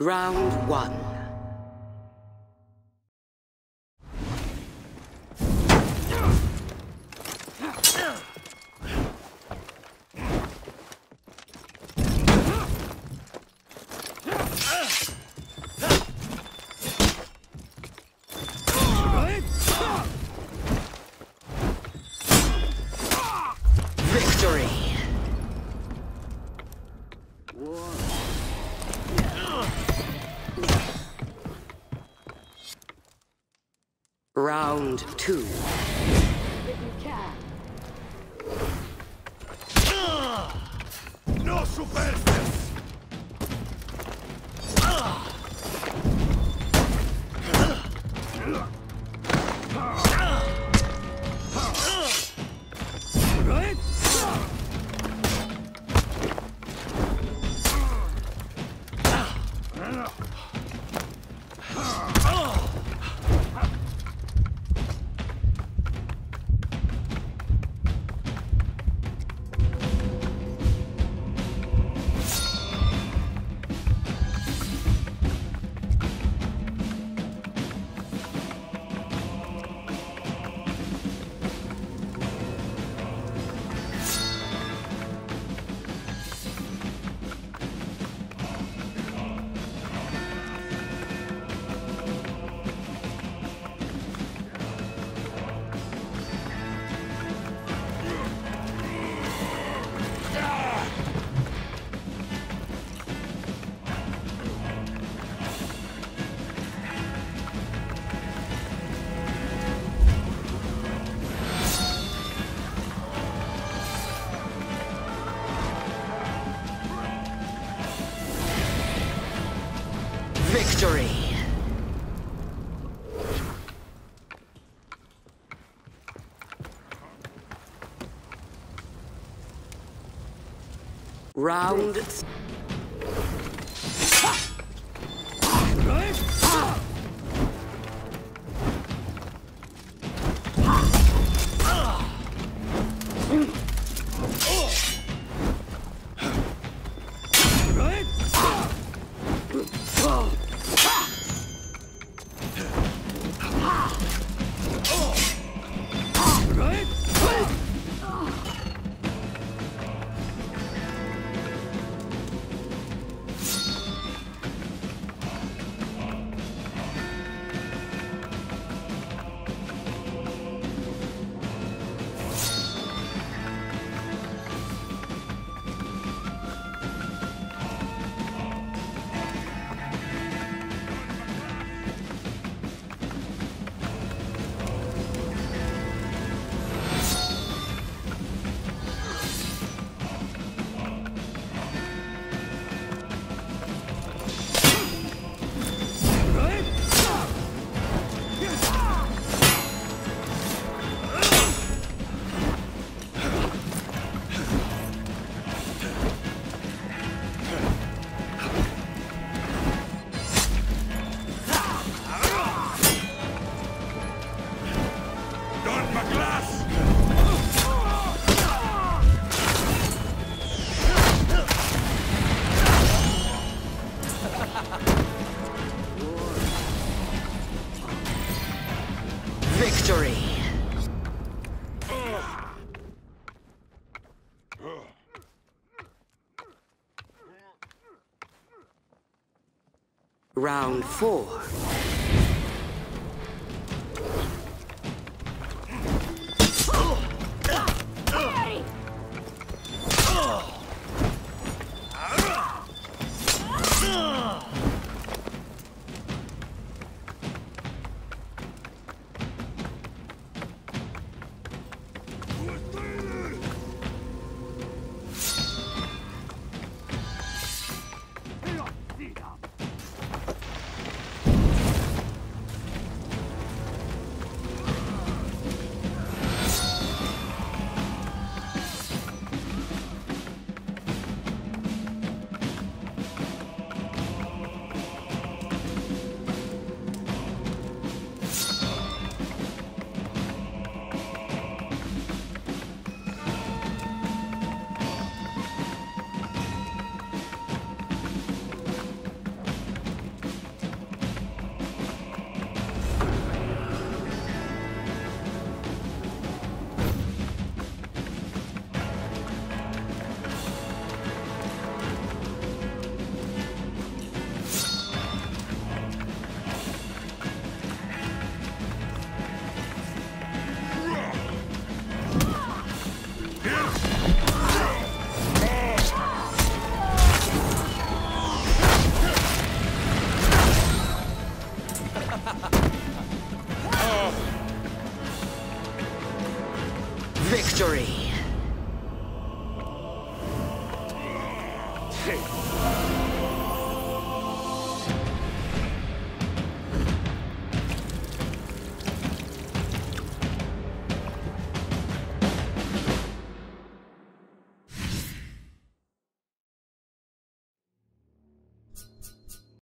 Round one. Victory! Round two. No! Victory! Round victory! Round four. victory!